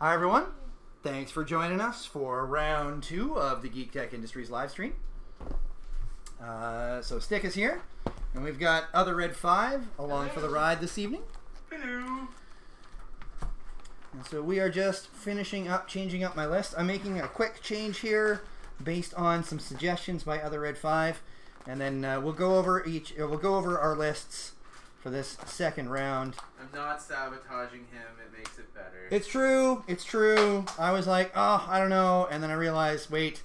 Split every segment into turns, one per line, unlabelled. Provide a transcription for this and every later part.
Hi, everyone. Thanks for joining us for round two of the Geektech Industries live stream. Uh, so, Stick is here, and we've got Other Red 5 along for the ride this evening.
Hello.
And so, we are just finishing up, changing up my list. I'm making a quick change here based on some suggestions by Other Red 5, and then uh, we'll go over each, uh, we'll go over our lists for this second round.
I'm not sabotaging him. It makes it better.
It's true. It's true. I was like, oh, I don't know, and then I realized, wait,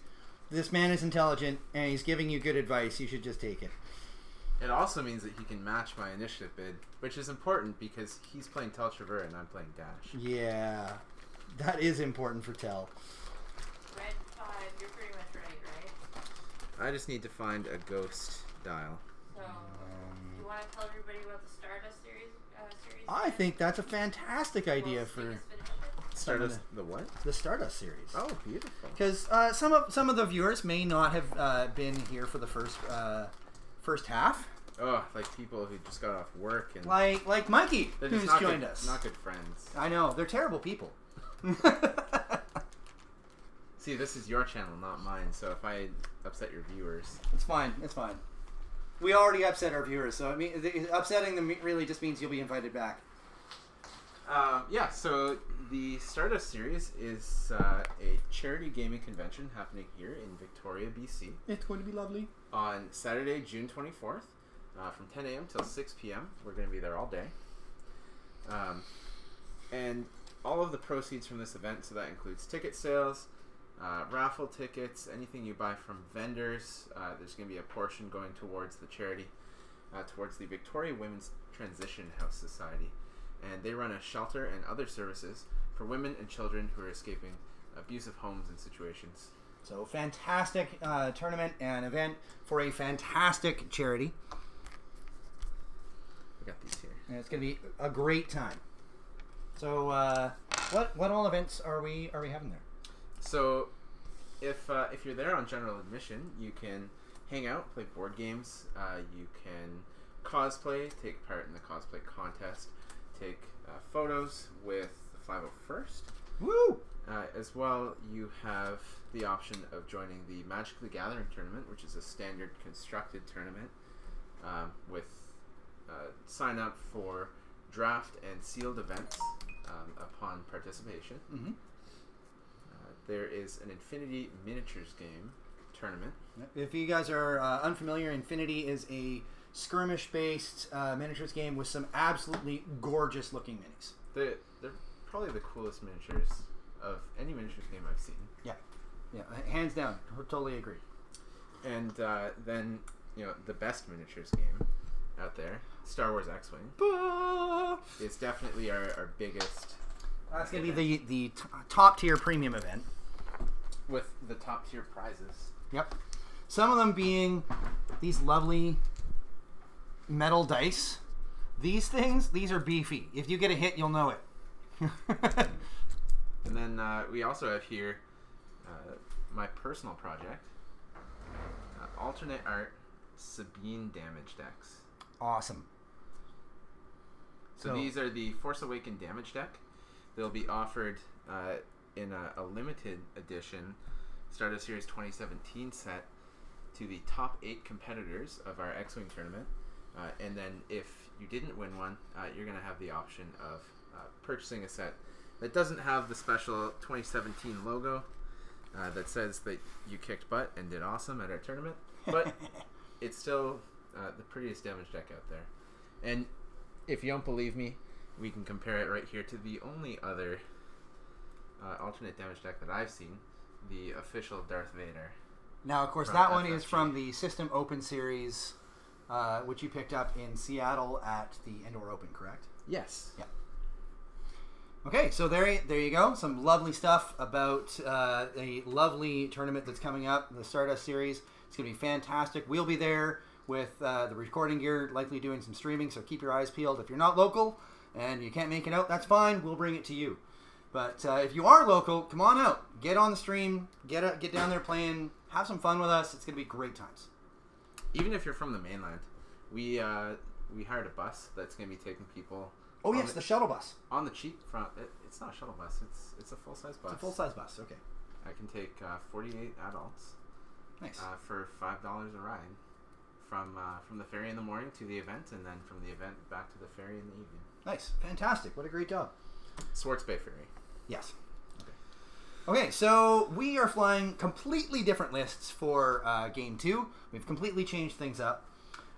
this man is intelligent and he's giving you good advice. You should just take it.
It also means that he can match my initiative bid, which is important because he's playing Teltraver and I'm playing Dash.
Yeah, that is important for Tell.
Red five, you're pretty much right, right?
I just need to find a ghost dial.
So, do you want to tell everybody about the Stardust series? Uh, series
I
again?
think that's a fantastic idea
Well,
for
Steve has finished it.
Stardust. The what?
the Stardust series.
Oh, beautiful.
Because uh, some of some of the viewers may not have uh, been here for the first uh, first half,
Oh, like people who just got off work and
like like Mikey, who's
just not
joined
good,
us.
Not good friends.
I know they're terrible people.
See, this is your channel, not mine. So if I upset your viewers,
It's fine. It's fine. We already upset our viewers, so I mean, the, upsetting them really just means you'll be invited back.
Um, yeah, so the Stardust series is uh, a charity gaming convention happening here in Victoria, BC,
It's going to be lovely.
on Saturday, June 24th, uh, from 10 a.m. till 6 p.m. We're going to be there all day. Um, and all of the proceeds from this event, so that includes ticket sales, uh, raffle tickets, anything you buy from vendors, uh, there's going to be a portion going towards the charity, uh, towards the Victoria Women's Transition House Society. And they run a shelter and other services for women and children who are escaping abusive homes and situations.
So fantastic uh, tournament and event for a fantastic charity,
I got these here.
and it's going to be a great time. So, uh, what what all events are we are we having there?
So, if uh, if you're there on general admission, you can hang out, play board games. Uh, you can cosplay, take part in the cosplay contest, take uh, photos with the 501st.
Woo!
Uh, as well, you have the option of joining the Magic the Gathering tournament, which is a standard constructed tournament um, with uh, sign up for draft and sealed events um, upon participation.
hmm
Uh, there is an Infinity Miniatures game tournament.
If you guys are uh, unfamiliar, Infinity is a skirmish-based uh, miniatures game with some absolutely gorgeous-looking minis.
They're, they're probably the coolest miniatures of any miniatures game I've seen.
Yeah, yeah, hands down, totally agree.
And uh, then, you know, the best miniatures game out there, Star Wars X Wing, is definitely our, our biggest
That's gonna be the the t- top tier premium event.
with the top tier prizes.
Yep. Some of them being these lovely metal dice. These things, these are beefy. If you get a hit, you'll know it.
And then uh, we also have here uh, my personal project uh, alternate art Sabine damage decks.
awesome.
So,
So-
these are the Force Awakened damage deck. They'll be offered uh, in a, a limited edition Stardust Series 2017 set to the top eight competitors of our X-wing tournament. Uh, and then if you didn't win one, uh, you're going to have the option of uh, purchasing a set that doesn't have the special 2017 logo uh, that says that you kicked butt and did awesome at our tournament, but it's still uh, the prettiest damage deck out there. And if you don't believe me, we can compare it right here to the only other uh, alternate damage deck that I've seen, the official Darth Vader.
Now, of course, that one is from the System Open series, uh, which you picked up in Seattle at the Indoor Open, correct?
Yes. Yeah.
Okay, so there, there you go. Some lovely stuff about uh, a lovely tournament that's coming up, the Stardust Series. It's going to be fantastic. We'll be there with uh, the recording gear, likely doing some streaming, so keep your eyes peeled. If you're not local and you can't make it out, that's fine. We'll bring it to you. But uh, if you are local, come on out. Get on the stream. Get a, get down there playing. Have some fun with us. It's going to be great times.
Even if you're from the mainland, we uh, we hired a bus that's going to be taking people
Oh yes,
the,
the shuttle bus.
on the cheap front. It, it's not a shuttle bus. It's it's a full size bus.
It's a full size bus. Okay,
I can take uh, 48 adults
nice.
uh, for five dollars a ride from uh, from the ferry in the morning to the event, and then from the event back to the ferry in the evening.
Nice, fantastic. What a great job.
Swartz Bay Ferry.
Yes. Okay. Okay, so we are flying completely different lists for uh, game two. We've completely changed things up.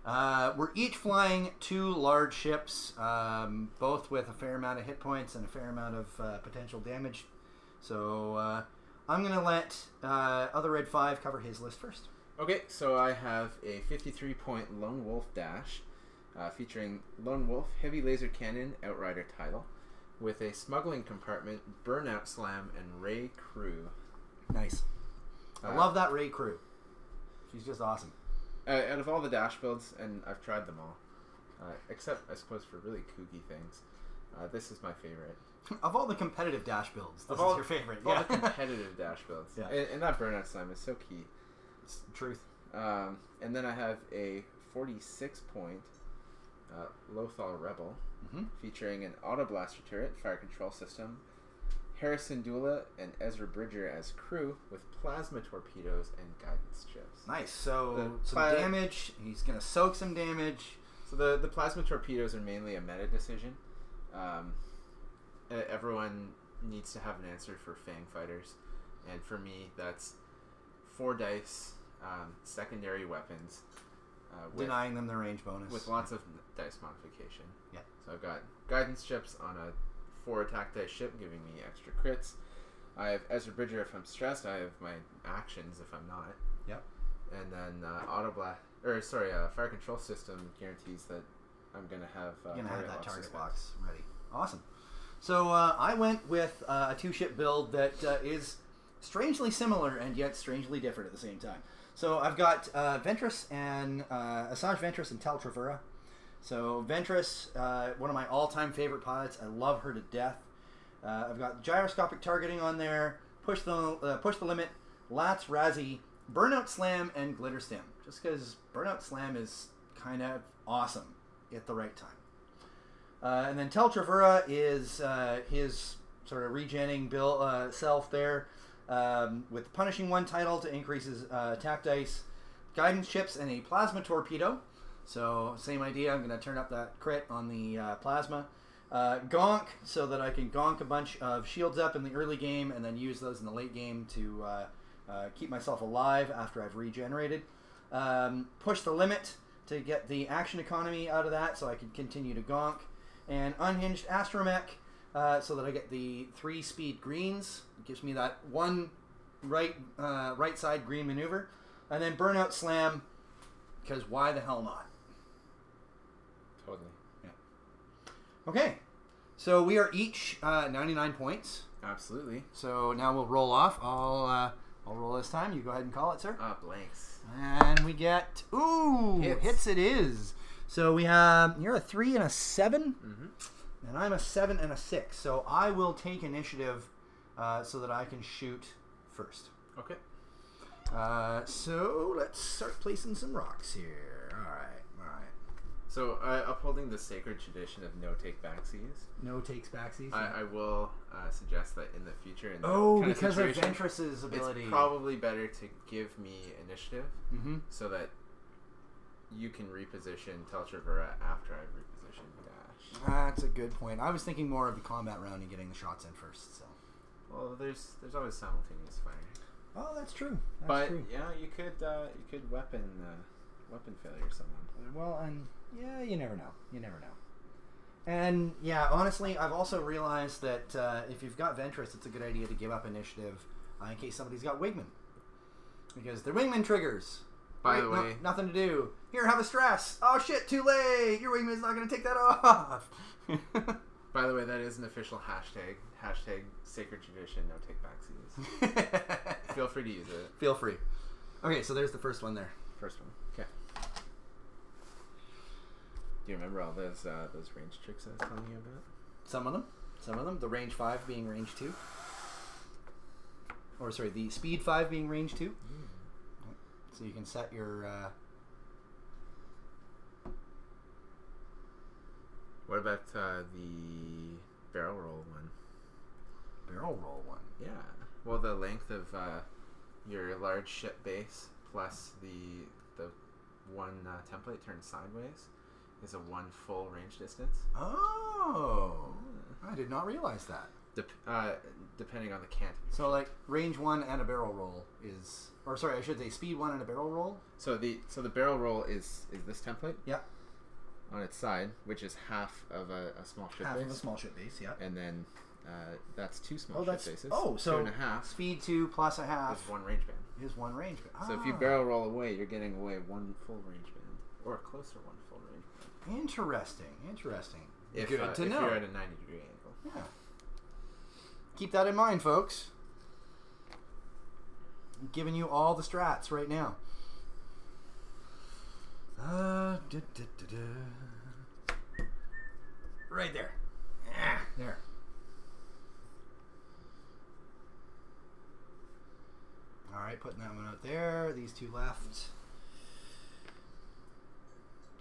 Uh, we're each flying two large ships, um, both with a fair amount of hit points and a fair amount of uh, potential damage. So uh, I'm going to let uh, Other Red 5 cover his list first.
Okay, so I have a 53 point Lone Wolf Dash uh, featuring Lone Wolf Heavy Laser Cannon Outrider title with a smuggling compartment, Burnout Slam, and Rey Crew.
Nice. I
Uh,
love that Rey crew. She's just awesome.
Uh, out of all the dash builds, and I've tried them all, uh, except I suppose for really kooky things, uh, this is my favorite.
Of all the competitive dash builds, this
Of
is
all-
your favorite.
All
Yeah.
the competitive dash builds,
Yeah.
and, and that Burnout Slam is so key.
It's the truth.
Um, and then I have a 46 point uh, Lothal Rebel
hmm
featuring an Auto Blaster turret, fire control system, Hera Syndulla and Ezra Bridger as crew with plasma torpedoes and guidance chips.
Nice. So
The
some
pla-
damage. He's gonna soak some damage.
So the, the plasma torpedoes are mainly a meta decision. Um, everyone needs to have an answer for Fang fighters, and for me, that's four dice, um, secondary weapons, uh, with,
denying them the range bonus.
with lots of dice modification.
Yeah.
So I've got guidance chips on a four attack dice ship, giving me extra crits. I have Ezra Bridger if I'm stressed. I have my actions if I'm not.
Yep.
And then uh, auto blast, or sorry, uh, fire control system guarantees that I'm gonna have. Uh,
You're gonna have that target box ready. Awesome. So uh, I went with uh, a two-ship build that uh, is strangely similar and yet strangely different at the same time. So I've got uh, Ventress and uh, Asajj Ventress and Tal Travura. So Ventress, uh, one of my all-time favorite pilots. I love her to death. Uh, I've got gyroscopic targeting on there. Push the uh, push the limit. Latts Razzi, Burnout Slam, and Glitterstim. Just because Burnout Slam is kind of awesome at the right time. Uh, and then Tel Travura is uh, his sort of regenning bill uh, self there, um, with punishing one title to increase his attack dice, guidance chips, and a plasma torpedo. So same idea. I'm going to turn up that crit on the uh, plasma. Uh, gonk so that I can gonk a bunch of shields up in the early game and then use those in the late game to uh, uh, keep myself alive after I've regenerated. Um, push the limit to get the action economy out of that so I can continue to gonk. And unhinged astromech uh, so that I get the three speed greens. It gives me that one right uh, right side green maneuver. And then burnout slam because why the hell not?
Totally.
Okay, so we are each uh, 99 points.
Absolutely.
So now we'll roll off. I'll uh, I'll roll this time. You go ahead and call it, sir.
Ah, blanks.
And we get ooh
Hits.
hits. It is. So we have you're a three and a seven,
Mm-hmm.
and I'm a seven and a six. So I will take initiative uh, so that I can shoot first.
Okay.
Uh, so let's start placing some rocks here. All right.
So, uh, upholding the sacred tradition of no take backsies,
No takes backsies.
I, I will uh, suggest that in the future, in
oh,
kind of
because of
situation,
Ventress's ability.
it's probably better to give me initiative
hmm
so that you can reposition Teltravura after I've repositioned Dash.
That's a good point. I was thinking more of the combat round and getting the shots in first. So.
Well, there's there's always simultaneous fire,
Oh, that's true. That's
but
true.
yeah, you could uh, you could weapon uh, weapon failure someone.
Well, and yeah, you never know. You never know. And yeah, honestly, I've also realized that uh, if you've got Ventress, it's a good idea to give up initiative uh, in case somebody's got Wingman. Because they're Wingman triggers.
By
Wait,
the
no-
way,
nothing to do. Here, have a stress. Oh shit, too late. Your Wingman's not going to take that off.
by the way, that is an official hashtag. Hashtag sacred tradition. No take backsies. Feel free to use it.
Feel free. Okay, so there's the first one there.
First one. Okay. Do you remember all those uh, those range tricks I was telling you about?
Some of them. Some of them. The range 5 being range 2. Or, sorry, the speed 5 being range 2. So you can set your. Uh,
What What about uh, the barrel roll one?
Barrel roll one.
Yeah. Well, the length of uh, your large ship base plus the the one uh, template turned sideways is a one full range distance.
Oh, I did not realize that.
Dep- uh, depending on the cant.
So like range one and a barrel roll is, or sorry, I should say speed one and a barrel roll.
So the so the barrel roll is is this template
Yeah,
on its side, which is half of a, a small ship
half
base,
of a small ship base. Yeah.
and then uh, that's two small
Oh,
ship
that's
bases.
oh, so
two and a half
speed two plus a half is
one range band.
is one range. band.
So if you
Ah,
barrel roll away, you're getting away one full range band, or a closer one full range band.
Interesting, interesting.
If,
Good
uh,
to
if
know.
you're at a 90 degree angle.
Yeah. Keep that in mind, folks. I'm giving you all the strats right now. Uh, duh, duh, duh. Right there. Ah, there. All right, putting that one out there. These two left.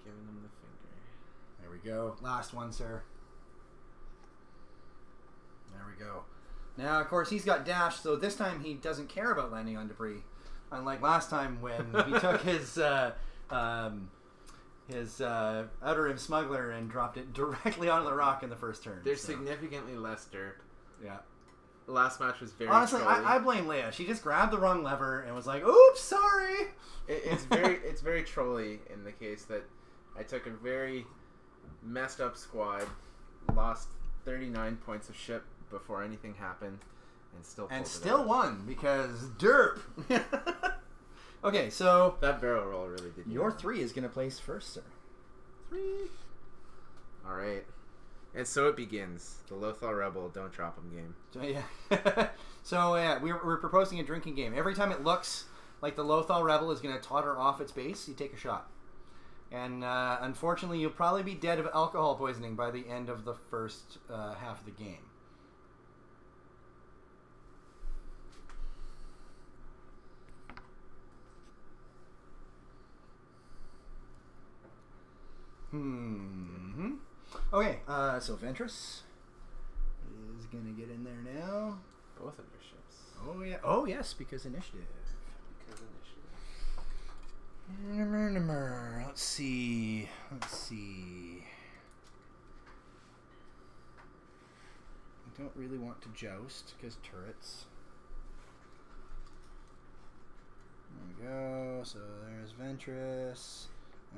Giving them the
we go. Last one, sir. There we go. Now, of course, he's got dash, so this time he doesn't care about landing on debris. Unlike last time when he took his uh, um, his uh, outer rim smuggler and dropped it directly onto the rock in the first turn.
There's
so,
significantly less derp.
yeah.
The last match was very
Honestly. I, I blame Leia. She just grabbed the wrong lever and was like, "Oops, sorry."
It, it's very it's very trolly in the case that I took a very messed up squad, lost 39 points of ship before anything happened, and still
and still
out.
won because derp. okay, so
That barrel roll really did
your
you.
three is going to place first, sir. Three.
All right, and so it begins. The Lothal Rebel don't drop drop 'em game.
So yeah, so yeah, we're, we're proposing a drinking game. Every time it looks like the Lothal Rebel is going to totter off its base, you take a shot. And uh, unfortunately, you'll probably be dead of alcohol poisoning by the end of the first uh, half of the game. Hmm. Okay, uh, so Ventress is gonna get in there now.
Both of your ships.
Oh yeah. Oh yes, because initiative. Let's see. Let's see. I don't really want to joust because turrets. There we go. So there's Ventress,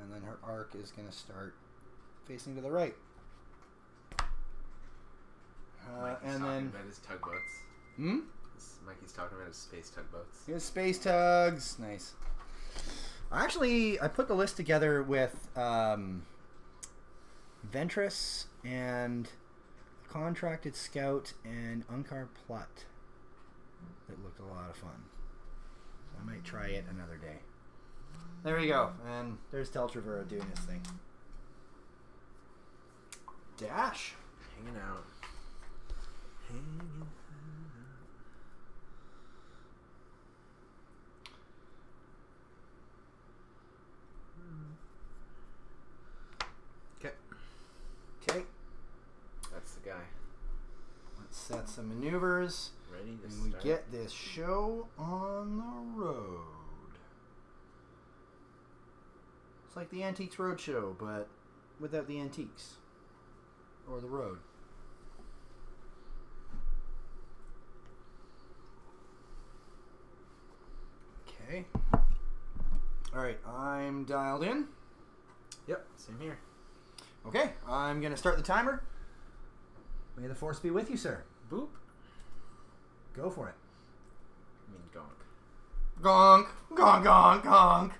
and then her arc is gonna start facing to the right. Uh,
Mikey's
and
talking
then,
about his tugboats.
hmm.
Mikey's talking about his space tugboats.
Here's space tugs. Nice. Actually, I put the list together with um, Ventress and Contracted Scout and Unkar Plut. That looked a lot of fun. So I might try it another day. There you go. And there's Teltravera doing his thing. Dash.
Hanging out. Hanging out. Okay,
Okay.
that's the guy.
Let's set some maneuvers.
Ready to
And we
start.
get this show on the road. It's like the Antiques Roadshow, but without the antiques. Or the road. Okay. Alright, I'm dialed in.
Yep, same here.
Okay, I'm going to start the timer. May the force be with you, sir.
Boop.
Go for it.
I mean, gonk.
Gonk, gonk, gonk, gonk.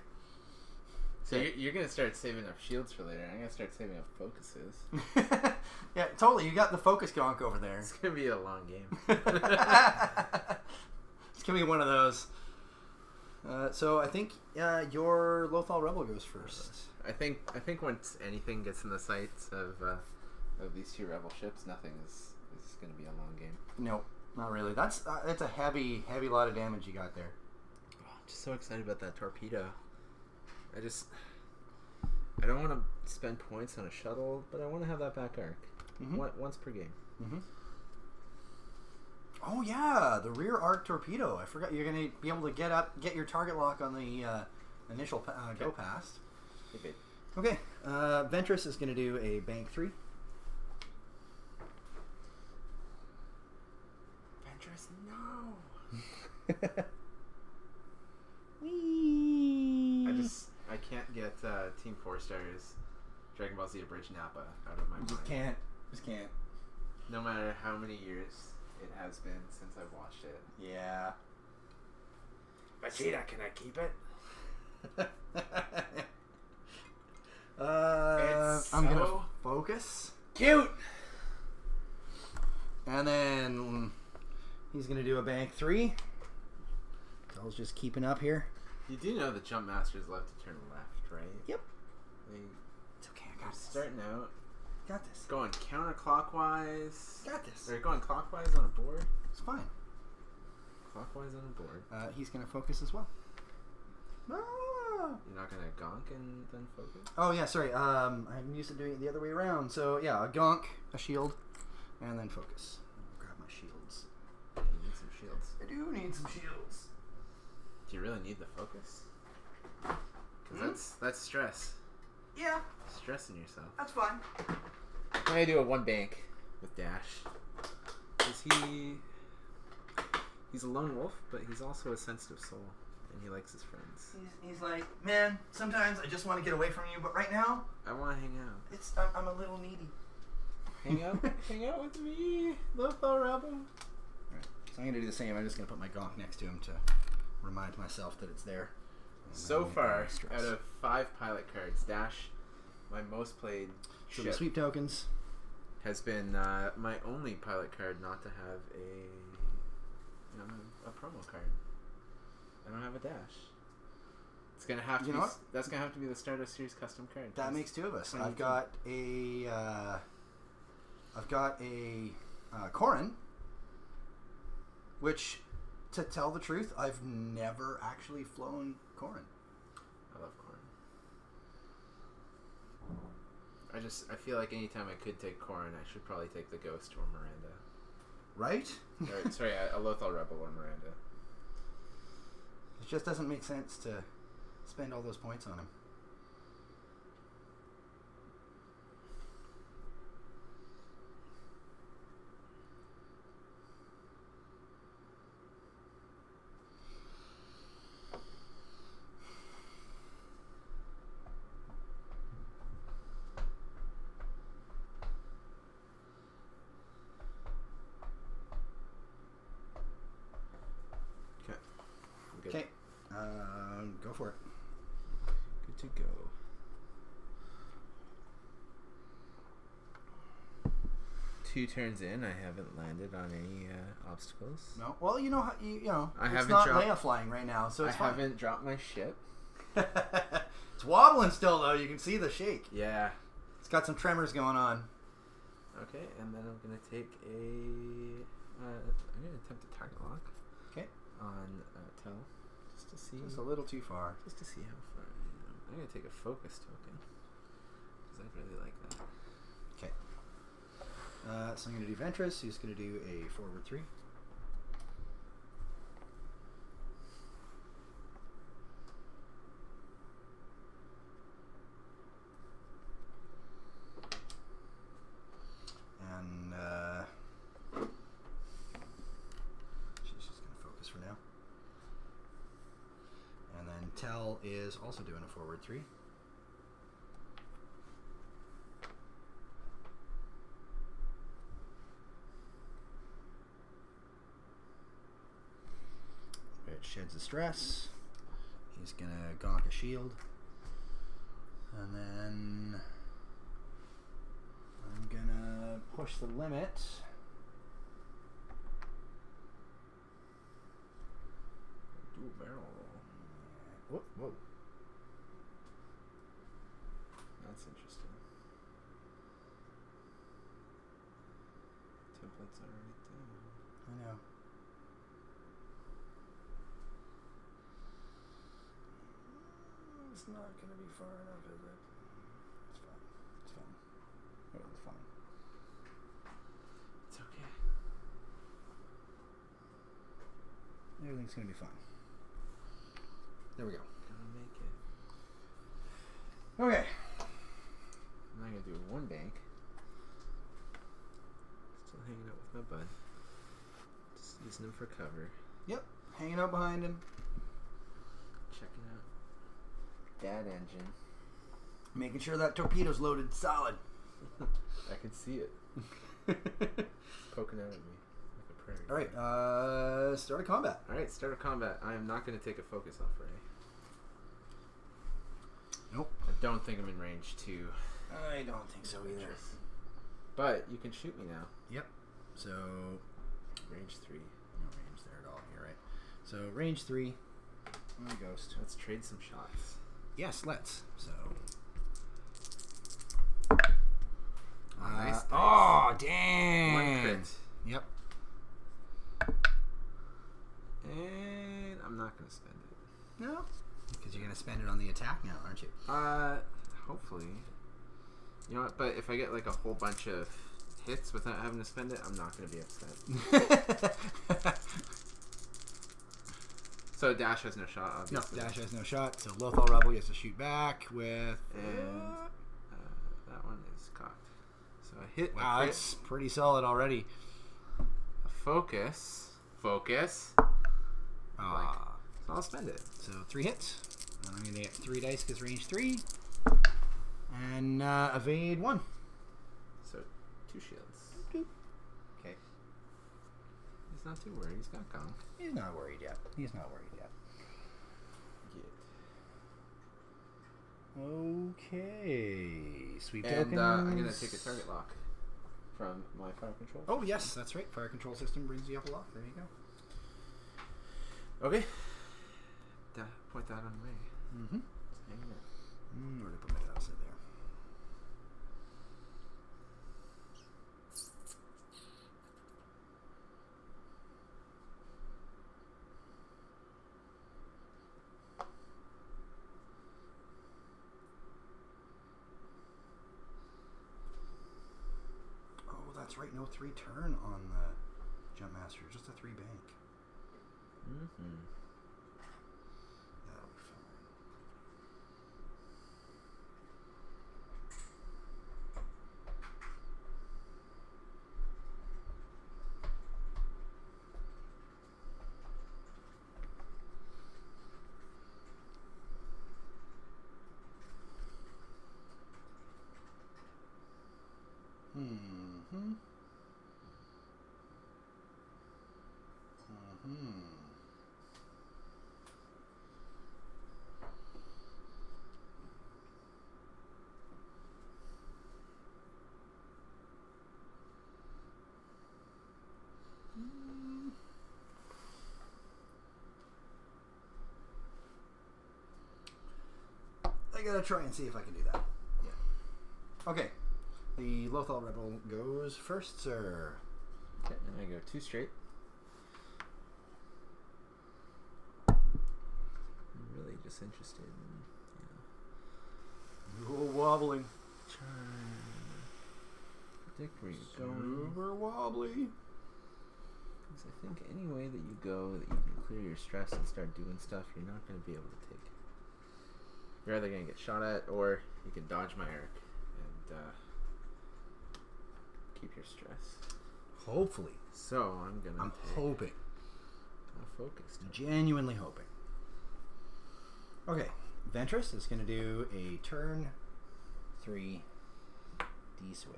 So you're, you're gonna start saving up shields for later. I'm gonna start saving up focuses.
yeah, totally. You got the focus gonk over there.
It's gonna be a long game.
it's gonna be one of those. Uh, so I think uh, your Lothal Rebel goes first.
I think I think once anything gets in the sights of uh, of these two rebel ships, nothing is is gonna be a long game.
Nope, not really. That's uh, that's a heavy, heavy lot of damage you got there.
Oh, I'm just so excited about that torpedo. I just I, don't want to spend points on a shuttle, but I want to have that back arc
Mhm.
One, once per game.
Mm-hmm. Oh yeah, the rear arc torpedo. I forgot you're gonna be able to get up, get your target lock on the uh, initial uh, go past.
Okay.
Okay, uh, Ventress is gonna do a bank three.
Ventress, no.
Whee!
I just I can't get uh, Team Four Stars Dragon Ball Z Abridged Nappa out of my mind.
just can't, just can't.
No matter how many years it has been since I've watched it.
Yeah.
Vegeta, can I keep it?
uh,
It's
I'm gonna focus,
Cute.
and then he's gonna do a bank three. Tel's just keeping up here.
You do know the jump masters love to turn left, right?
Yep.
They,
It's okay. I got this.
starting out
Got this.
going counterclockwise.
Got this.
They're going clockwise on a board.
It's fine.
Clockwise on a board.
Uh, he's gonna focus as well. Ah!
You're not gonna gonk and then focus.
Oh yeah, sorry. Um, I'm used to doing it the other way around. So yeah, a gonk, a shield, and then focus. Grab my shields.
You need some shields.
I do need some shields.
Do you really need the focus? Because
Hmm?
that's that's stress.
Yeah,
Stressing yourself.
that's fine.
I'm gonna do a one bank with Dash. Is he? He's a lone wolf, but he's also a sensitive soul, and he likes his friends.
He's, he's like, man. Sometimes I just want to get away from you, but right now,
I want to hang out.
it's I'm, I'm a little needy.
Hang out, hang out with me, Lothal Rebel.
Alright, so I'm gonna do the same. I'm just gonna put my gonk next to him to remind myself that it's there.
So far, out of five pilot cards, Dash, my most played
so the sweep tokens.
has been uh, my only pilot card not to have a you know, a promo card. I don't have a dash. It's gonna have to
You
be.
know
s- That's gonna have to be the Stardust Series custom card.
That makes two of us. I've got a, uh, I've got a uh, Corran, which, to tell the truth, I've never actually flown Corran.
I love corn. I just I feel like anytime I could take Corran, I should probably take the Ghost or Miranda.
Right?
Or, sorry, a, a Lothal Rebel or Miranda.
It just doesn't make sense to spend all those points on him.
Okay. I'm good.
Okay, uh, go for it.
Good to go. Two turns in, I haven't landed on any uh, obstacles.
No, well, you know how you, you know
I
it's not
dropped-
Leia flying right now, so
I
it's fine.
haven't dropped my ship.
it's wobbling still though. You can see the shake.
Yeah.
It's got some tremors going on.
Okay, and then I'm gonna take a. Uh, I'm gonna attempt a target lock.
Okay.
On uh, Tell, just to see.
Just a little too far.
just to see how far. I'm gonna take a focus token because I really like that.
Uh, so I'm going to do Ventress, who's going to do a forward three. And uh, she's just going to focus for now. And then Tell is also doing a forward three. It sheds the stress. He's gonna gonk a shield. And then I'm gonna push the limit.
Dual barrel roll.
Whoa, whoa.
That's interesting. Templates are right there.
I know. It's not going to be far enough, is it? It's fine. It's fine. Everything's fine. It's okay. Everything's going to be fine. There we go.
Gonna make it.
Okay.
I'm not going to do one bank. Still hanging out with my bud. Just using him for cover.
Yep. Hanging out behind him.
Checking out dad engine.
Making sure that torpedo's loaded solid.
I can see it poking out at me like a prairie.
All right. Uh, start a combat.
All right. Start a combat. I am not going to take a focus off Rey.
Nope.
I don't think I'm in range two.
I don't think so either.
But you can shoot me now.
Yep. So
Range three.
no range there at all. You're right. So range three. My ghost.
Let's trade some shots.
Yes, let's. So.
Oh, nice, nice.
Oh,
One
damn.
crit.
Yep.
And I'm not going to spend it.
No. Because you're gonna spend it on the attack now, aren't you?
Uh, hopefully. You know what? But if I get like a whole bunch of hits without having to spend it, I'm not going to be upset. So Dash has no shot, Obviously. no.
Dash has no shot, so Lothal Rebel gets to shoot back with.
And uh, that one is cocked. So I hit. a
wow,
crit,
that's pretty solid already.
a focus. Focus.
Ah.
So I'll spend it.
So three hits. And I'm gonna get three dice because range three. And uh, evade one.
So two shields.
Okay.
He's not too worried. He's got gunk.
He's not worried yet. He's not worried yet. Okay. Sweep
And
tokens.
uh, I'm gonna take a target lock from my fire control.
Oh yes, that's right. Fire control system brings you up a lot. There you go.
Okay. Da- point that on Rey.
Mm-hmm. Mm, where I put my mouse in there? Oh, that's right. No three turn on the jump master. Just a three bank.
Mm-hmm.
That'll be fine. Mm-hmm. Mm-hmm. I gotta try and see if I can do that. Yeah. Okay. The Lothal Rebel goes first, sir.
Okay, I'm gonna go two straight. I'm really just interested in you know,
You're wobbling.
trying to predict where you're going.
Super wobbly.
Because I think any way that you go that you can clear your stress and start doing stuff, you're not going to be able to take. You're either going to get shot at or you can dodge my arc and uh, keep your stress.
Hopefully.
So I'm going to
I'm hoping.
a focus.
Genuinely hoping. Okay. Ventress is going to do a turn three D sway.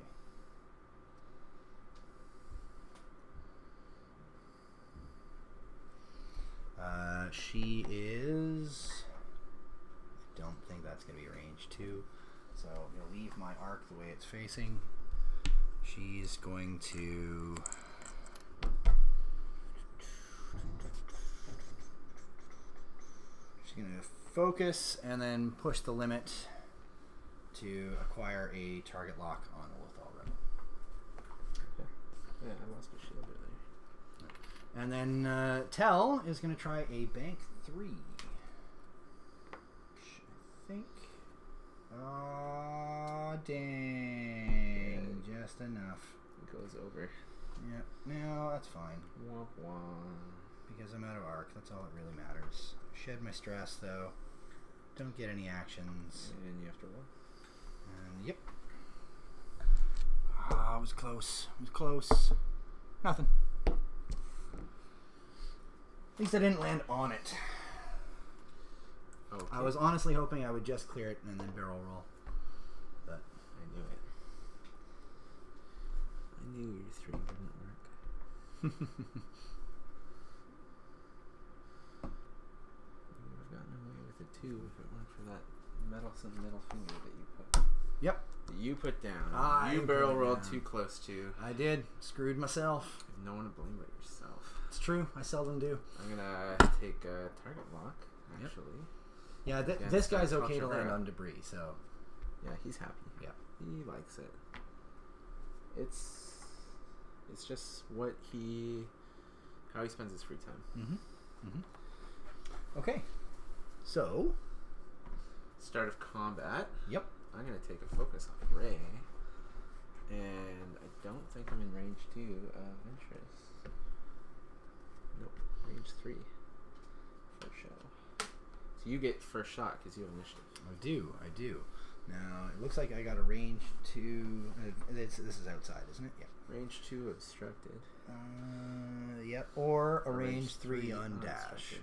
Uh, she is don't think that's going to be range 2. So I'm going to leave my arc the way it's facing. She's going to... She's going to focus and then push the limit to acquire a target lock on the Lothal Rebel.
Okay. Yeah, I lost my shield earlier.
And then uh, Tell is going to try a bank 3 think. Oh, dang. Just enough.
It goes over.
Yep. No, that's fine.
Womp womp.
because I'm out of arc. That's all that really matters. Shed my stress though. Don't get any actions.
And you have to roll.
And yep. Ah, it was close. It was close. Nothing. At least I didn't land on it.
Oh, okay.
I was honestly hoping I would just clear it and then barrel roll. But
I knew it. I knew your three wouldn't work. You would have gotten away with it too if it weren't for that meddlesome middle finger that you put.
Yep.
That you put down.
I
you barrel rolled
down.
too close to.
I did. Screwed myself.
No one to blame but yourself.
It's true. I seldom do.
I'm gonna take a target lock.
Yep.
Actually,
Yeah, th-
Against,
this guy's okay to land
Culture
on debris, so
yeah, he's happy.
Yeah,
he likes it. It's it's just what he how he spends his free time.
Mm-hmm. Mm-hmm. Okay. So,
Start of combat.
yep.
I'm gonna take a focus on Rey, and I don't think I'm in range two of Ventress. Nope, range three. for shot. So you get first shot because you have initiative.
I do. I do. Now it looks like I got a range two. Uh, this, this is outside, isn't it? Yeah.
Range two obstructed.
Uh, yep. Or a
Or
range three on dash.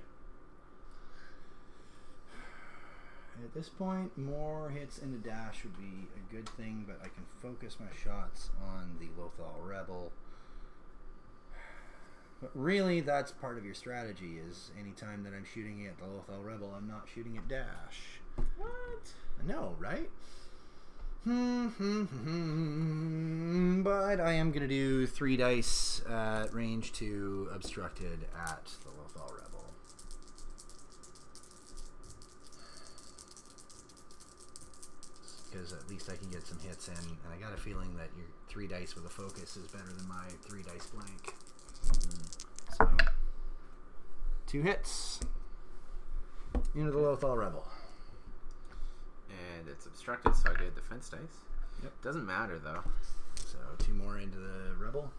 At this point, more hits into dash would be a good thing, but I can focus my shots on the Lothal Rebel. But really, that's part of your strategy. Is anytime that I'm shooting at the Lothal Rebel, I'm not shooting at dash.
What?
No, right? Hmm, hmm, hmm, but I am gonna do three dice at range two obstructed at the Lothal Rebel. Because at least I can get some hits in, and I got a feeling that your three dice with a focus is better than my three dice blank. So, two hits into the Lothal Rebel.
And it's obstructed, so I get defense dice.
Yep.
Doesn't matter though.
So two more into the rebel.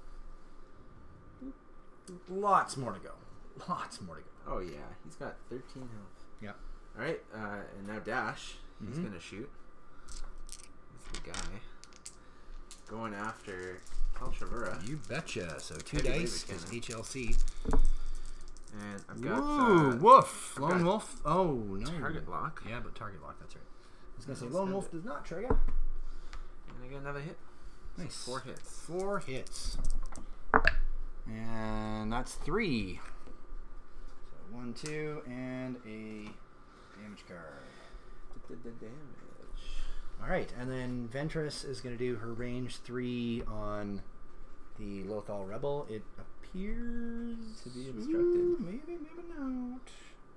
Lots more to go. Lots more to go.
Oh yeah, he's got 13 health.
Yep.
All right, uh, and now dash. He's
Mhm.
gonna shoot. He's the guy going after
You betcha. So two
Heavy
dice is. HLC.
And I've got
Woo!
uh,
woof!
I've
Lone wolf. Oh no.
target lock.
Yeah, but target lock. That's right. I was gonna say lone wolf
it.
does not trigger.
And I get another hit. So
Nice.
Four hits.
Four hits. And that's three. So one, two, and a damage card.
The damage.
All right, and then Ventress is going to do her range three on the Lothal Rebel. It appears
To be
Ooh,
obstructed.
maybe, maybe not.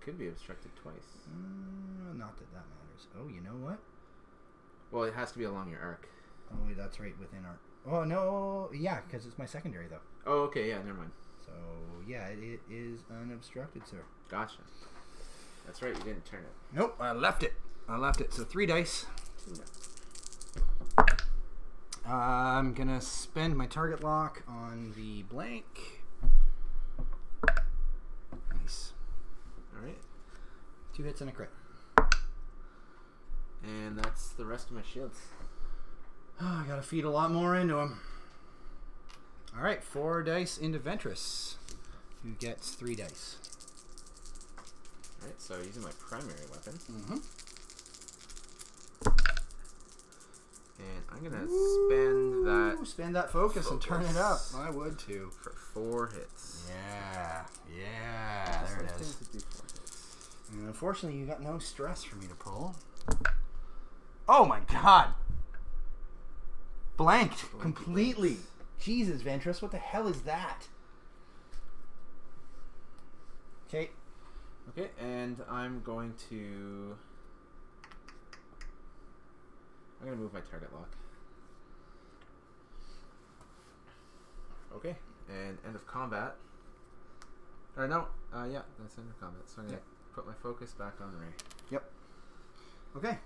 Could be obstructed twice.
Uh, not that that matters. Oh, you know what?
Well, it has to be along your arc.
Oh, that's right within our. Oh no, yeah, because it's my secondary though.
Oh, okay, yeah, never mind.
So yeah, it, it is unobstructed, sir.
Gotcha. That's right, you didn't turn it.
Nope, I left it. I left it. So three dice.
No.
I'm gonna spend my target lock on the blank. Nice.
All right,
Two hits and a crit.
and that's the rest of my shields.
Oh, I gotta feed a lot more into him. All right, four dice into Ventress, who gets three dice.
All right, so using my primary weapon,
Mm-hmm.
And I'm gonna spend that
spend that focus, and turn it up. I would too.
for four hits.
Yeah, yeah, there it is.
it'd be four hits.
And unfortunately, you got no stress for me to pull. Oh my god! Blanked completely. Jesus, Ventress, what the hell is that? Okay,
Okay, and I'm going to. I'm gonna move my target lock. Okay, and end of combat. Or no, uh, yeah, that's end of combat. So I'm gonna put my focus back on Rey. Yep.
Okay.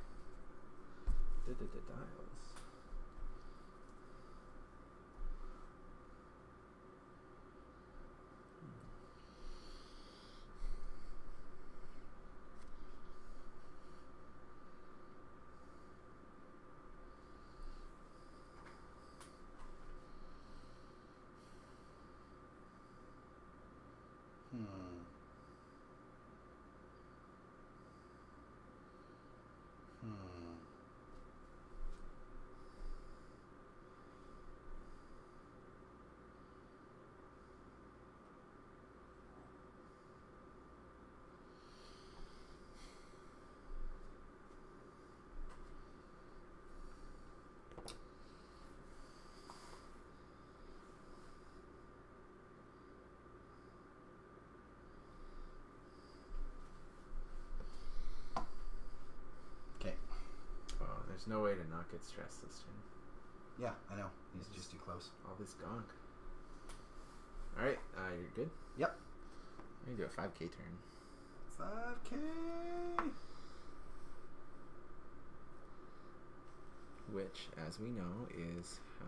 Da-da-da-dials. There's no way to not get stressed this turn.
Yeah, I know. He's just too close.
All this gunk. Alright, uh, you're good?
Yep.
I'm gonna do a 5k turn.
5k.
Which, as we know, is how.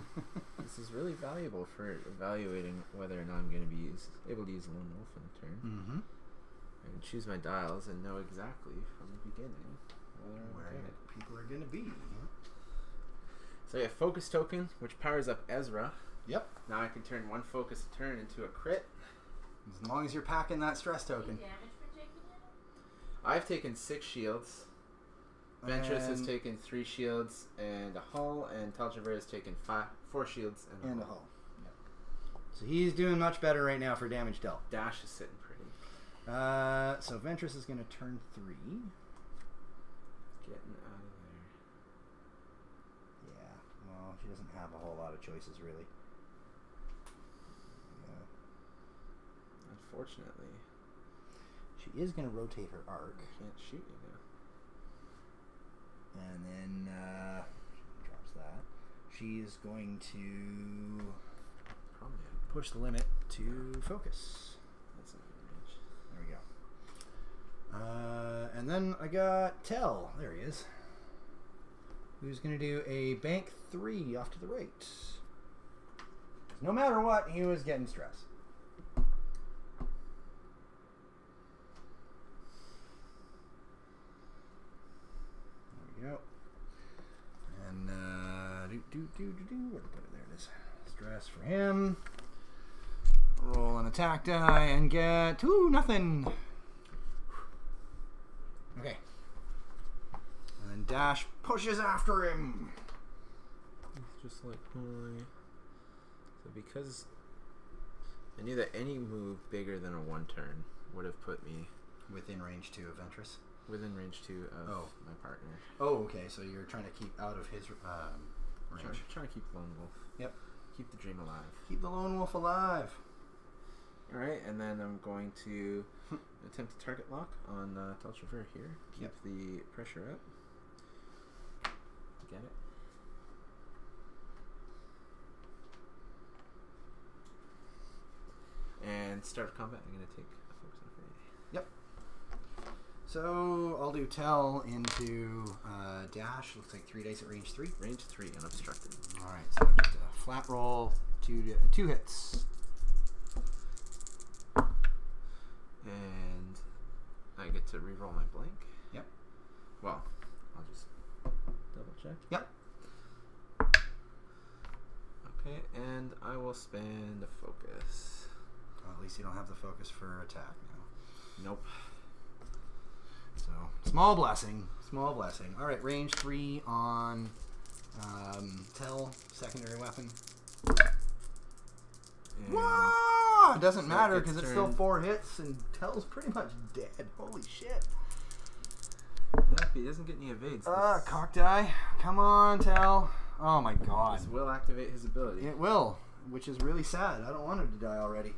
this is really valuable for evaluating whether or not I'm going to be use, able to use Lone Wolf in a turn.
mm-hmm.
I can choose my dials and know exactly from the beginning whether I'm
Where people are going to be.
So I get Focus Token, which powers up Ezra.
Yep.
Now I can turn one focus a turn into a crit.
As long as you're packing that stress token.
damage for?
I've taken six shields. Ventress has taken three shields and a hull, and Teljaver has taken five, four shields and a
and a
hull.
hull. Yep. So he's doing much better right now for damage dealt.
Dash is sitting pretty.
Uh, so Ventress is going to turn three.
Getting out of there.
Yeah. Well, she doesn't have a whole lot of choices really. Yeah.
Unfortunately,
She is going to rotate her arc,
I can't shoot you now.
and then uh, drops that. She's going to push the limit to focus.
that's not range.
There we go. Uh, and then I got Tell. There he is. Who's going to do a bank three off to the right. No matter what, he was getting stressed. There we go. And uh, do do do do do. There it is. Stress for him. Roll an attack die and get ooh nothing. Okay. And then Dash pushes after him.
It's just like holy. So because I knew that any move bigger than a one turn would have put me
Within range two of Ventress.
within range two of
Oh.
my partner.
Oh, okay. So you're trying to keep out of his um, range.
Trying, trying to keep Lone Wolf.
Yep.
Keep the dream alive.
Keep the lone wolf alive.
All right, and then I'm going to attempt a target lock on uh, Tel Trevura here. Keep
Yep.
the pressure up. Get it? And start of combat. I'm gonna take a focus on Freddy.
So I'll do Tell into uh, Dash. Looks like three dice at range three.
Range three, unobstructed.
All right. So just a flat roll, two two hits.
And I get to reroll my blank.
Yep.
Well, I'll just double check.
Yep.
Okay, and I will spend a focus.
Well, at least you don't have the focus for attack now.
Nope.
So small blessing, small blessing. All right, range three on um, Tell, secondary weapon. Whoa! It doesn't matter because it's still four hits and Tell's pretty much dead. Holy shit!
Yep, he doesn't get any evades.
Ah,
This-
cock die. Come on, Tell. Oh my god.
This will activate his ability.
It will, which is really sad. I don't want him to die already.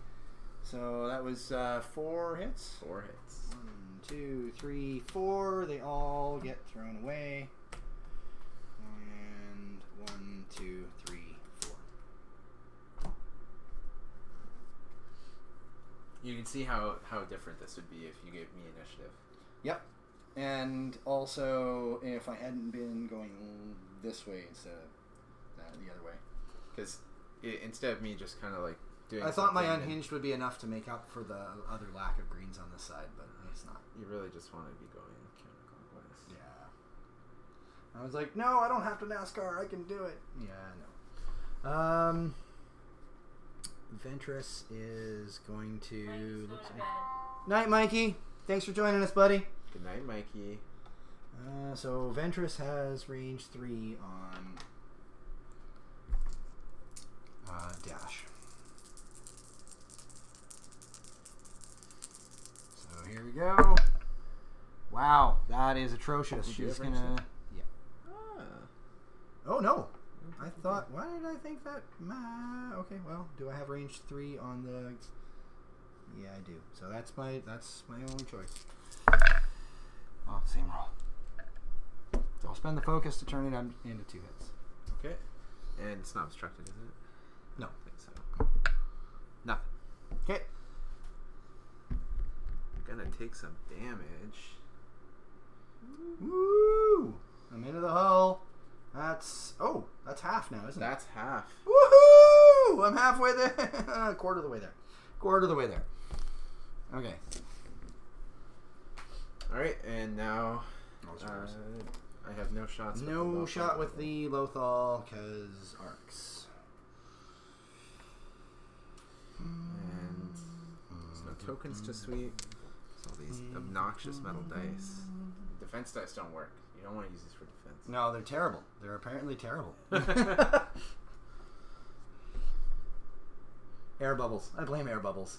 So that was uh, four hits.
Four hits.
One, two, three, four. They all get thrown away. And one, two, three, four.
You can see how, how different this would be if you gave me initiative.
Yep. And also, if I hadn't been going this way instead of that, the other way.
Because instead of me just kind of like doing
I thought my unhinged would be enough to make up for the other lack of greens on this side, but it's not.
You really just want to be going counterclockwise.
Yeah. I was like, no, I don't have to NASCAR. I can do it. Yeah, no. Um, Ventress is going to.
Mike's
looks like- Night, Mikey. Thanks for joining us, buddy.
Good night, Mikey.
Uh, so Ventress has range three on uh, dash. So here we go. Wow, that is atrocious. She's gonna. Yeah.
Ah.
Oh no. I thought. Why did I think that? Ma, okay. Well, do I have range three on the? Yeah, I do. So that's my that's my only choice. Oh, same roll. So I'll spend the focus to turn it on into two hits.
Okay. And it's not obstructed, is it?
No.
I think so. Nothing.
Okay.
Gonna take some damage.
Woo! I'm into the hull. That's oh, that's half now, isn't it?
That's half.
Woohoo! I'm halfway there. Quarter of the way there. Quarter of the way there. Okay.
All right, and now uh. I have no shots. with the
no
Lothal
shot with the Lothal because arcs.
And there's no tokens to sweep. It's all these obnoxious metal dice. Defense dice don't work. You don't want to use these for defense.
No, they're terrible. They're apparently terrible. air bubbles. I blame air bubbles.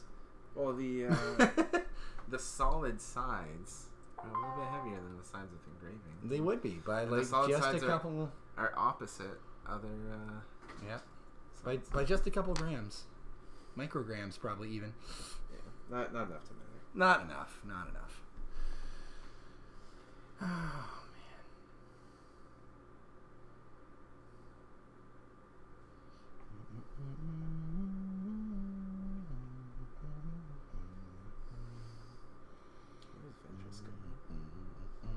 Well, the uh, the solid sides are a little bit heavier than the sides with engraving.
they would be by
And
like
solid
just a
sides are-
couple.
Are opposite other. Uh,
Yeah. By, by just a couple grams, micrograms probably even.
yeah, not not enough to matter.
Not enough. Not enough. Oh man.
Where's Ventress going?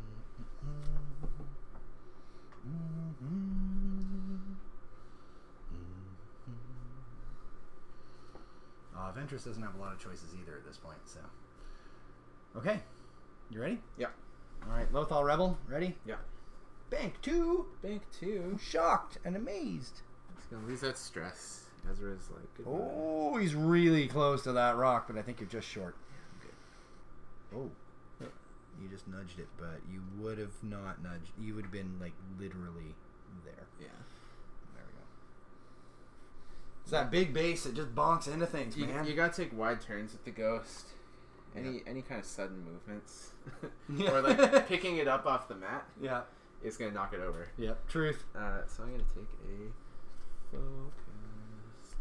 Uh, Ventress doesn't have a lot of choices either at this point, so. Okay. You ready?
Yeah.
Alright, Lothal Rebel, ready?
Yeah.
Bank two!
Bank two.
Shocked and amazed.
He's gonna lose that stress. Ezra's like, goodbye.
Oh, he's really close to that rock, but I think you're just short. Oh. You just nudged it, but you would have not nudged. You would have been, like, literally there.
Yeah.
There we go. It's that big base that just bonks into things,
You,
man.
you gotta take wide turns with the ghost. Any any kind of sudden movements, or like picking it up off the mat,
yeah.
it's gonna knock it over.
Yep. Truth.
Uh, so I'm gonna take a focused.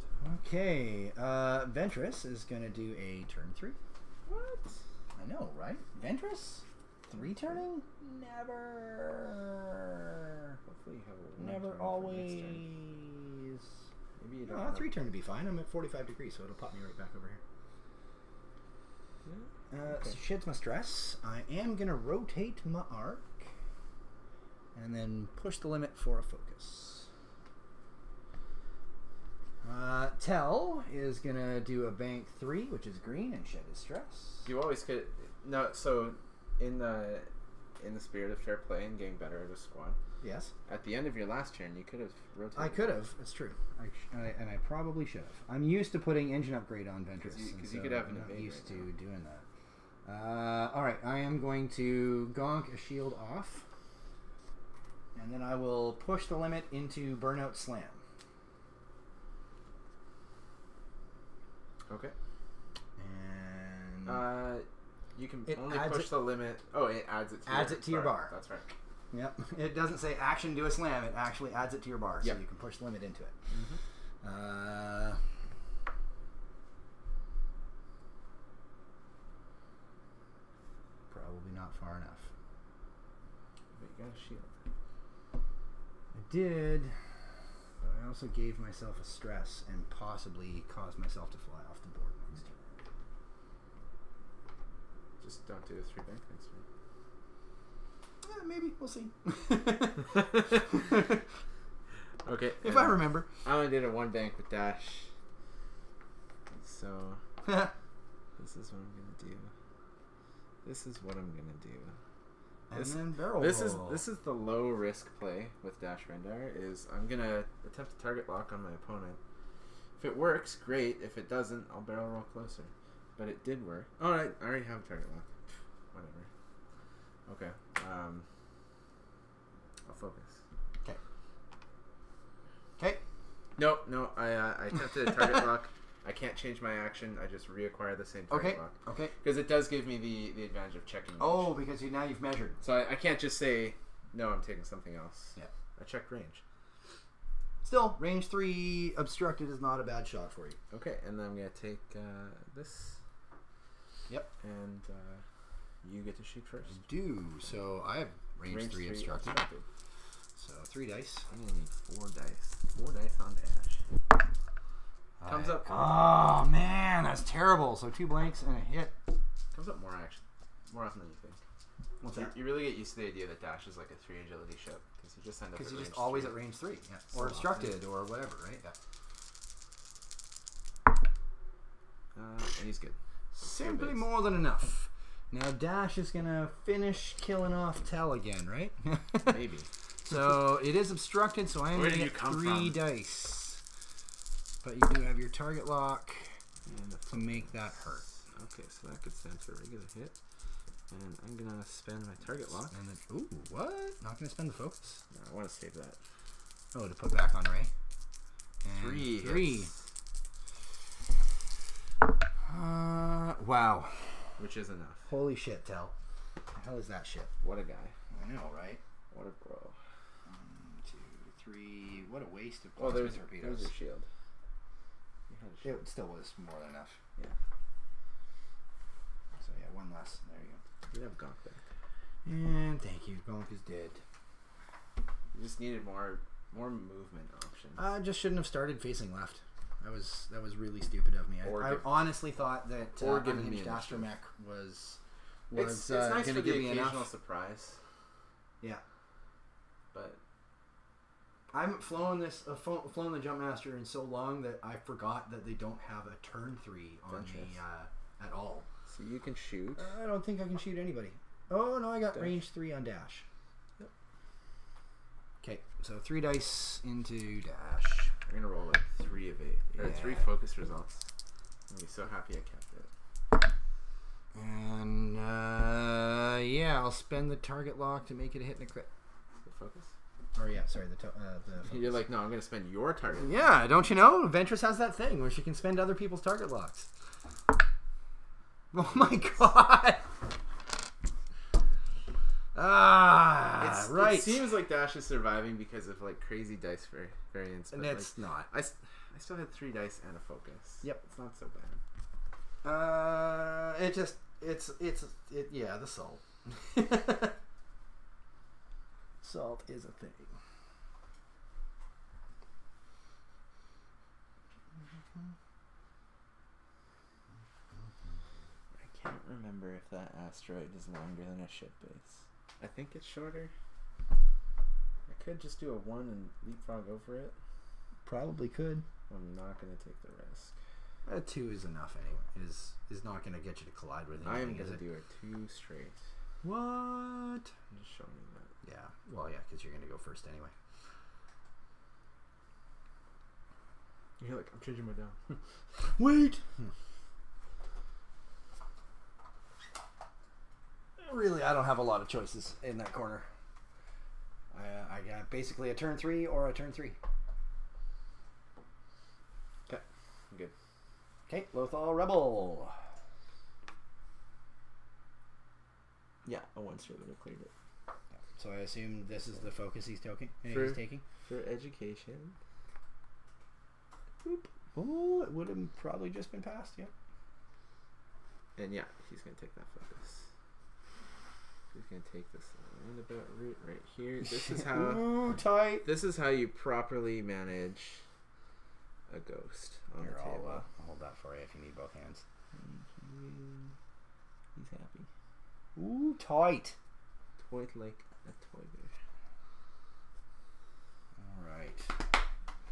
Okay. Uh, Ventress is going to do a turn three.
What?
I know, right? Ventress? Three turning? Never.
Hopefully you have a
Never
turn
always.
Next turn. Maybe.
No,
have-
three turn to be fine. I'm at 45 degrees, so it'll pop me right back over here.
Yeah.
Uh,
Okay.
so sheds my stress. I am going to rotate my arc and then push the limit for a focus. Uh, Tell is going to do a bank three, which is green, and shed his stress.
You always could no. So in the in the spirit of fair play and getting better as a squad,
Yes.
at the end of your last turn, you could have rotated.
I could have. It's true. I sh- I, and I probably should have. I'm used to putting engine upgrade on Ventress.
'Cause you- 'cause you
so
could have
I'm not used
right
to doing that. Uh, all right, I am going to gonk a shield off, and then I will push the limit into burnout slam.
Okay.
And
Uh, you can
It
only push
it-
the limit. Oh, it adds it. To
Adds
your,
it to your bar.
That's right.
yep, it doesn't say action do a slam. It actually adds it to your bar, so you can push the limit into it.
Mm-hmm.
Uh, probably not far enough.
But you got a shield.
I did, but I also gave myself a stress and possibly caused myself to fly off the board next turn.
Just don't do a three bank next
Yeah, maybe we'll see.
Okay.
if I remember.
I only did a one bank with dash. So this is what I'm gonna do. This is what I'm gonna do.
and
This-
then barrel
This is this is the low risk play with Dash Rendar. Is I'm gonna attempt to target lock on my opponent. If it works, great. If it doesn't, I'll barrel roll closer. But it did work. All right, I already have a target lock. Whatever. Okay. Um. I'll focus.
okay. Okay.
No, no. I uh, I attempted a target lock. I can't change my action. I just reacquire the same target
Okay.
lock
Okay.
because it does give me the the advantage of checking. range.
Oh, because you now you've measured.
So I, I can't just say no. I'm taking something else.
Yeah.
I checked range.
Still, range three obstructed is not a bad shot for you.
Okay, and then I'm gonna take uh, this.
Yep.
And uh, you get to shoot first.
I Do so. I have range, three, obstructed. So three dice.
I'm gonna need four dice. Four dice on dash. Comes
I-
up.
Oh man, that's terrible. So two blanks and a hit.
Comes up more action, more often than you think.
What's
You,
that?
you really get used to the idea that dash is like a three agility ship because you just end up.
Because you're just
range
always
three.
at range three, yeah.
So
or
often.
obstructed, or whatever, right? Yeah.
Uh, and he's good.
Simply more than enough. Now Dash is gonna finish killing off Tell again, right?
Maybe.
so it is obstructed, so I am gonna get three
from?
dice. But you do have your target lock
And
to make that hurt.
Okay, so that could stand for a regular hit. And I'm gonna spend my target lock.
And then, ooh, what? Not gonna spend the focus.
No, I want to save that.
Oh, to put back on Ray. And
Three.
Three.
hits,
Uh, wow.
which is enough.
Holy shit, Tell. The hell is that shit?
What a guy.
I know, right?
What a bro.
One, two, three. What a waste of
Oh,
plasma
there's,
torpedoes.
there's your shield. You had a shield.
It still was more than enough.
Yeah.
So yeah, one less. There you go.
You have Gonk back.
And thank you. Gonk is dead.
You just needed more more movement options.
I just shouldn't have started facing left. That was that was really stupid of me. I, I honestly thought that
or
uh,
given me
Astromech was was
it's, it's
uh,
nice
gonna
for
give me
occasional
enough.
surprise,
Yeah,
but
I haven't flown this uh, flo- flown the Jumpmaster in so long that I forgot that they don't have a turn three on me uh, at all.
so you can shoot.
I don't think I can shoot anybody. Oh no, I got
Dash.
range three on dash.
Yep.
Okay, so three dice into dash.
We're gonna roll like three of eight or
Yeah.
three focus results. I'm be so happy I kept it.
And uh, yeah, I'll spend the target lock to make it a hit and a crit.
The focus.
Or yeah, sorry, the to- uh, the.
You're like, no, I'm gonna spend your target.
Yeah, don't you know? Ventress has that thing where she can spend other people's target locks. Oh my god! Ah,
It's,
right.
It seems like Dash is surviving because of like crazy dice var- variants.
and
but,
it's not.
I, I, s- I still had three dice and a focus.
Yep.
It's not so bad.
Uh, it just it's it's it yeah the salt. salt is a thing.
I can't remember if that asteroid is longer than a ship base.
I think it's shorter. I could just do a one and leapfrog over it.
Probably could.
I'm not gonna take the risk.
A two is enough anyway. Is is not going to get you to collide with
I am
anything. is
gonna do a two straight.
What?
I'm just showing you that.
Yeah. Well, yeah, because you're going to go first anyway.
You're like, I'm changing my down.
Wait. Hmm. Really, I don't have a lot of choices in that corner. I, uh, I got basically a turn three or a turn three.
Okay, good.
Okay, Lothal Rebel.
Yeah, a one straight would have cleared it.
So I assume this is the focus he's taking.
For-
He's taking.
For education,
Oh, it would have probably just been passed. Yeah.
and yeah, he's gonna take that focus. He's gonna take this roundabout route right here. This is how.
Ooh, tight.
This is how you properly manage a ghost on
Here,
the
I'll,
table.
uh, I'll hold that for you if you need both hands.
He's happy.
Ooh, tight.
Toy like a toy bear.
All right.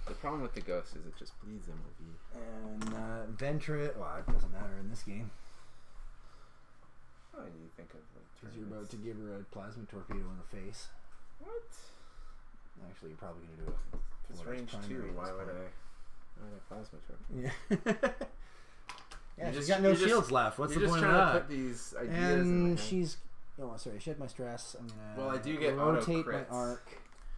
The problem with the ghost is it just bleeds MOV.
And uh, Ventra. Well, it doesn't matter in this game
Oh, you think of
because you're about to give her a plasma torpedo in the face.
What?
Actually, you're probably gonna do it.
If it's
Well, it's
range two, why would
point.
I? Why would I plasma torpedo?
Yeah. yeah,
You're
she's
just-
got no
you're just-
shields left. What's
You're
the
just
point of that?
to put these ideas in my
and she's. Oh, sorry. Shed my stress. I'm gonna.
Well, I do get auto
rotate my arc.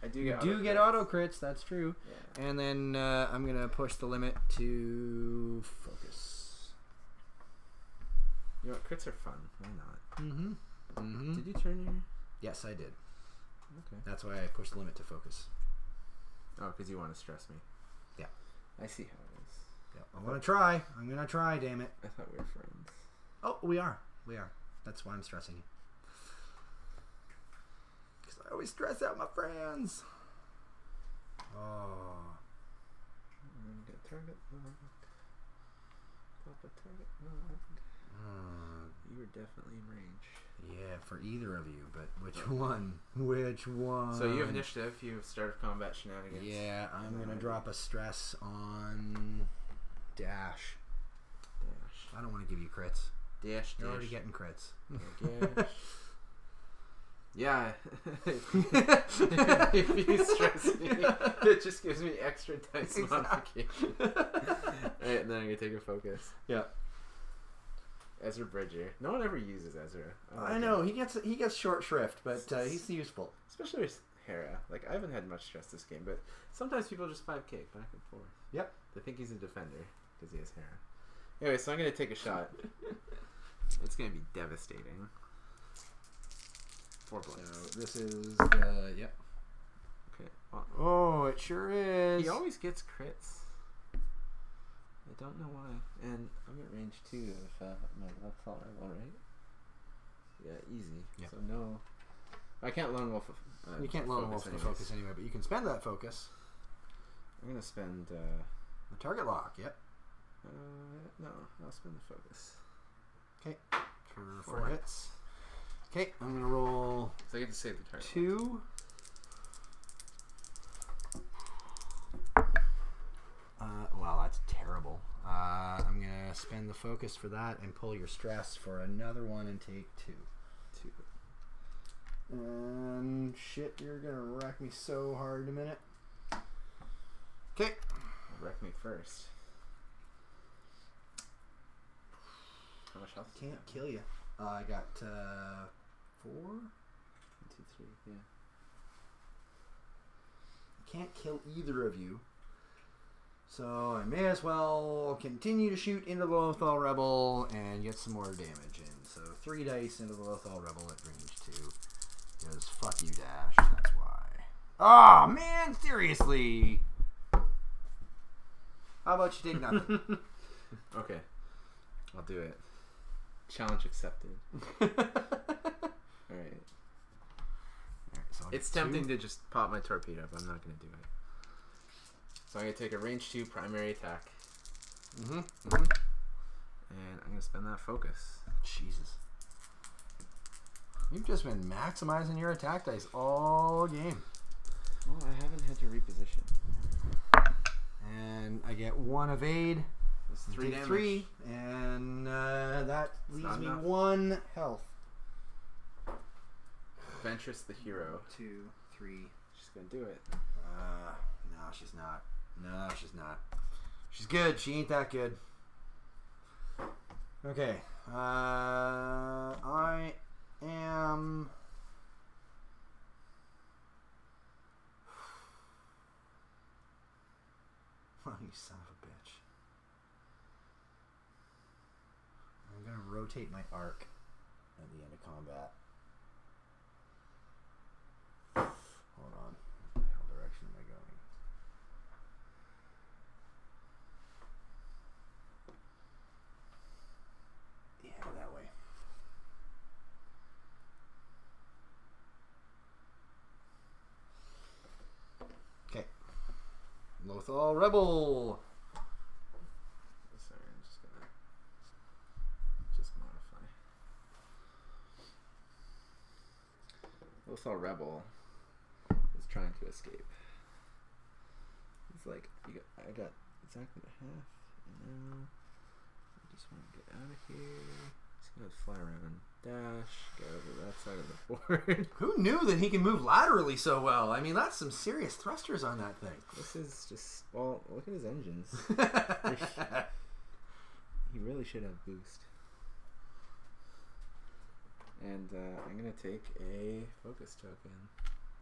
I do
You
get
do
auto
get
crits.
auto crits. That's true.
Yeah.
And then uh, I'm gonna push the limit to focus.
You know what? Crits are fun. Why not?
Mm-hmm. Mm-hmm.
Did you turn your?
Yes, I did.
Okay.
That's why I pushed the limit to focus.
Oh, because you want to stress me.
Yeah.
I see how it is.
Yeah. I'm gonna try. I'm gonna try. Damn it.
I thought we were friends.
Oh, we are. We are. That's why I'm stressing you. Because I always stress out my friends. Oh.
And get target lock. Pop a target lock.
Uh,
You were definitely in range.
Yeah, for either of you, but which one? Which one?
So you have initiative. You have start of combat shenanigans.
Yeah, I'm gonna drop a stress on Dash.
Dash.
I don't want to give you crits.
Dash.
You're
dash.
already getting crits.
Dash. yeah. if you stress me, it just gives me extra dice
Exactly.
modification. Alright, and then I'm gonna take a focus.
Yeah.
Ezra Bridger. No one ever uses Ezra. like
I
him.
know he gets he gets short shrift, but uh, he's useful.
Especially with Hera. Like, I haven't had much stress this game, but sometimes people just 5k back and forth.
Yep.
They think he's a defender because he has Hera. Anyway, so I'm going to take a shot. it's going to be devastating. Four
So this is uh, yep.
Okay.
Oh, it sure is.
he always gets crits. I don't know why. And
I'm at range two of uh, my left all rival, right?
yeah, easy. So no. I can't lone wolf. Uh,
you can't lone wolf the
anyways.
focus anyway, but you can spend that focus.
I'm gonna spend. Uh,
The target lock. Yep.
uh, no, I'll spend the focus.
For
Four
four hits. Okay, I'm gonna roll
So I get to save the target.
two. Uh, well, that's terrible. Uh, I'm gonna spend the focus for that and pull your stress for another one and take two.
Two.
And shit, you're gonna wreck me so hard in a minute. Okay.
Wreck me first. How much health?
Can't
have?
kill you. Uh, I got uh, four.
One, two, three. Yeah.
Can't kill either of you. So I may as well continue to shoot into the Lothal Rebel and get some more damage in. So three dice into the Lothal Rebel at range two. Because fuck you, Dash. That's why. Oh man, seriously. How about you take nothing?
Okay. I'll do it. Challenge accepted. All
right. All
right
so It's
tempting
two.
to just pop my torpedo, but I'm not going to do it. So I'm going to take a range 2 primary attack,
Mm-hmm. mm-hmm.
and I'm going to spend that focus.
Jesus. You've just been maximizing your attack dice all game.
Well, I haven't had to reposition.
And I get one evade.
It's 3 damage.
three, and uh, that leaves me
enough.
one health.
Ventress the hero.
Two, three.
She's going to do it.
Uh, no, she's not. No, she's not. She's good. She ain't that good. Okay. Uh, I am. Oh, you son of a bitch. I'm gonna rotate my arc at the end of combat. Hold on. What the hell direction am I going? Yeah, that way. Okay. Lothal Rebel.
Sorry, I'm just to just modify. Lothal Rebel is trying to escape. He's like, got, I got exactly half, and now I just want to get out of here. Just gonna fly around, dash, get over that side of the board.
Who knew that he can move laterally so well? I mean, that's some serious thrusters on that thing.
this is just well, look at his engines. He really should have boost. And uh, I'm gonna take a focus token.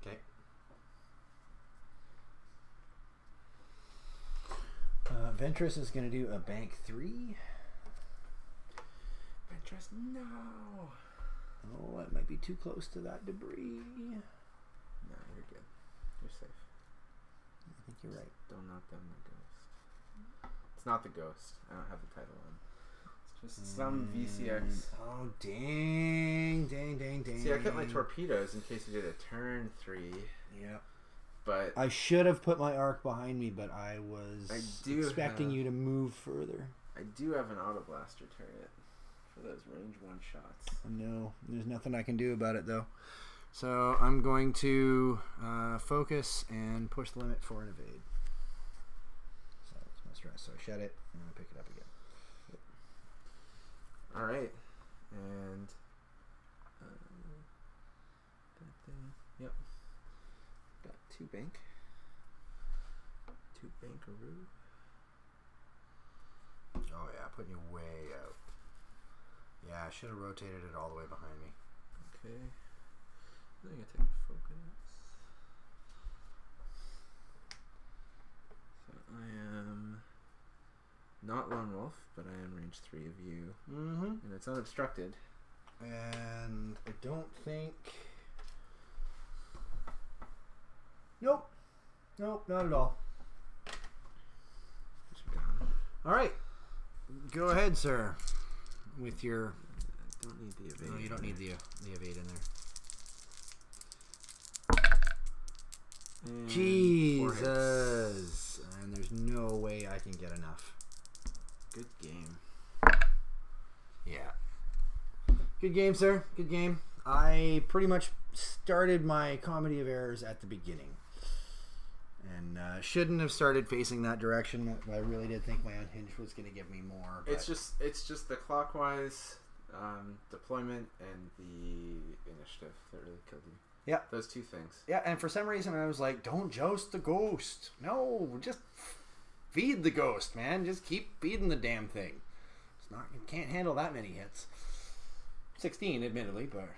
okay. Uh, Ventress is going to do a bank three.
No.
Oh, it might be too close to that debris.
No, you're good. You're safe.
I think you're right.
Don't knock down the ghost. It's not the ghost. I don't have the title on. It's just some VCX.
Mm, Oh, dang, dang, dang, dang.
See, I kept my torpedoes in case you did a turn three,
Yeah.
but
I should have put my arc behind me, but I was
I do
expecting
have-
you to move further.
I do have an auto blaster turret for those range one shots.
No,
There's nothing I can do about it though. So I'm going to uh, focus and push the limit for an evade. So that's my stress. So I shut it and I pick it up again.
All right, and uh, da- da- yep, got two bank, two bankaroo.
Oh yeah, putting you way out. Yeah, I should have rotated it all the way behind me.
Okay, I gotta take a focus. So I am not lone wolf, but I am range three of you,
Mm-hmm.
and it's unobstructed.
And I don't think. Nope. Nope, not at all.
Which you got.
All right. Go ahead, sir. With your.
Don't need the evade.
No, you don't need the the evade in there.
And.
Jesus. And there's no way I can get enough.
Good game.
Yeah. Good game, sir. Good game. I pretty much started my comedy of errors at the beginning. And uh, shouldn't have started facing that direction. I really did think my unhinged was going to give me more.
It's just it's just the clockwise um, deployment and the initiative that really killed you.
Yeah.
Those two things.
Yeah, and for some reason I was like, don't joust the ghost. No, just feed the ghost, man. Just keep feeding the damn thing. It's not you can't handle that many hits. Sixteen, admittedly, but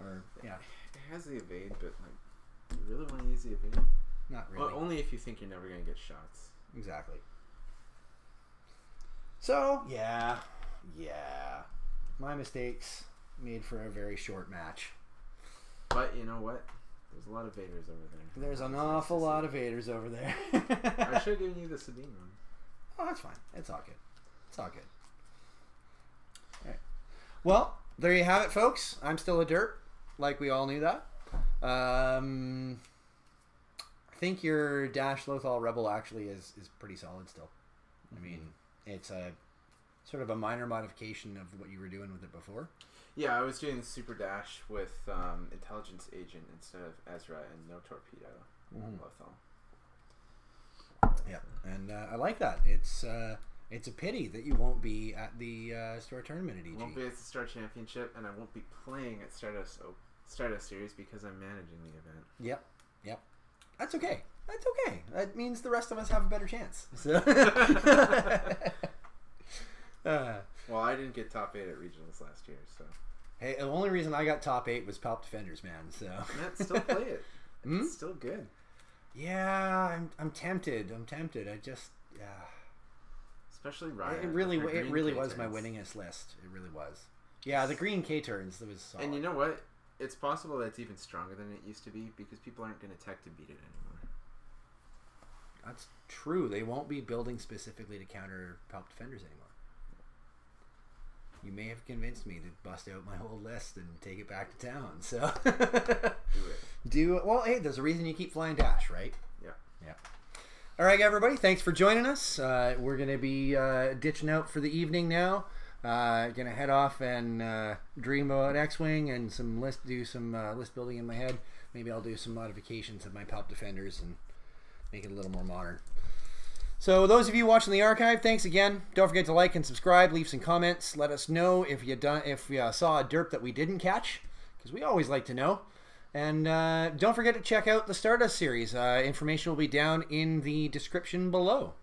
or yeah,
It has the evade, but like, you really want to use the evade?
Not really.
Well, only if you think you're never gonna get shots.
Exactly. So yeah, yeah, my mistakes made for a very short match.
But you know what? There's a lot of Vaders over there.
There's an awful lot of Vaders over there.
I should have given you the Sabine one.
Oh, that's fine. It's all good. It's all good. All right. Well, there you have it, folks. I'm still a dirt, like we all knew that. Um, I think your Dash Lothal Rebel actually is, is pretty solid still. I mean, it's a sort of a minor modification of what you were doing with it before.
Yeah, I was doing super dash with um, intelligence agent instead of Ezra and no torpedo.
Mhm.
Lothal.
Yeah, and uh, I like that. It's uh, it's a pity that you won't be at the uh, store tournament at EG.
Won't be at the Star Championship, and I won't be playing at Stardust o- Stardust Series because I'm managing the event.
Yep, yep. That's okay. That's okay. That means the rest of us have a better chance. So. uh,
Well, I didn't get top eight at regionals last year, so
hey, the only reason I got top eight was Palp Defenders, man. So
Matt, still play it.
Hmm?
It's still good.
yeah, I'm, I'm tempted. I'm tempted. I just yeah.
Especially Riot.
it really it really was my winningest list. It really was. Yeah, the green K turns. That was solid.
And you know what? It's possible that it's even stronger than it used to be because people aren't going to tech to beat it anymore.
That's true. They won't be building specifically to counter Palp Defenders anymore. You may have convinced me to bust out my whole list and take it back to town. So
Do it.
do well. Hey, there's a reason you keep flying dash, right?
Yeah.
Yeah. All right, everybody. Thanks for joining us. Uh, we're gonna be uh, ditching out for the evening now. Uh, gonna head off and uh, dream about X-wing and some list, do some uh, list building in my head. Maybe I'll do some modifications of my Palp Defenders and make it a little more modern. So, those of you watching the archive, thanks again. Don't forget to like and subscribe, leave some comments. Let us know if you done if you uh, saw a derp that we didn't catch, because we always like to know. And uh, don't forget to check out the Stardust series. Uh, information will be down in the description below.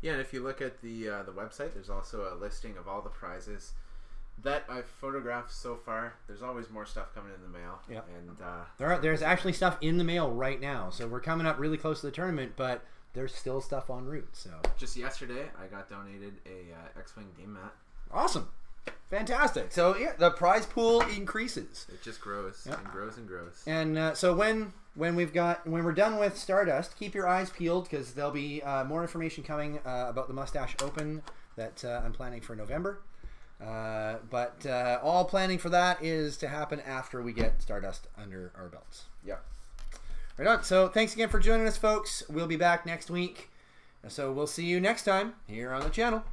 Yeah, and if you look at the uh, the website, there's also a listing of all the prizes that I've photographed so far. There's always more stuff coming in the mail.
Yeah.
And uh,
There are, there's actually stuff in the mail right now, so we're coming up really close to the tournament, but there's still stuff en route. So
just yesterday, I got donated a uh, X-wing game mat.
awesome, fantastic. So yeah, the prize pool increases.
It just grows
Yeah.
and grows and grows.
And uh, so when when we've got when we're done with Stardust, keep your eyes peeled because there'll be uh, more information coming uh, about the Mustache Open that uh, I'm planning for November. Uh, but uh, all planning for that is to happen after we get Stardust under our belts.
Yeah.
Right on. So thanks again for joining us, folks. We'll be back next week. So we'll see you next time here on the channel.